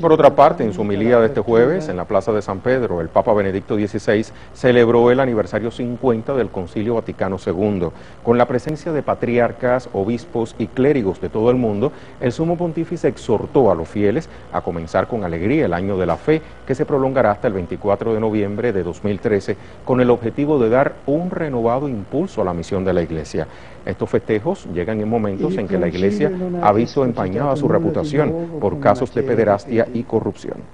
Por otra parte, en su homilía de este jueves, en la Plaza de San Pedro, el Papa Benedicto XVI celebró el aniversario 50 del Concilio Vaticano II. Con la presencia de patriarcas, obispos y clérigos de todo el mundo, el sumo pontífice exhortó a los fieles a comenzar con alegría el año de la fe, que se prolongará hasta el 24 de noviembre de 2013, con el objetivo de dar un renovado impulso a la misión de la Iglesia. Estos festejos llegan en momentos en que la Iglesia ha visto empañada su reputación por casos de pederastia y corrupción.